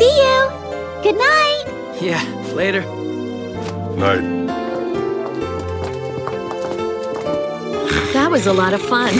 See you. Good night. Yeah, later. Night. That was a lot of fun.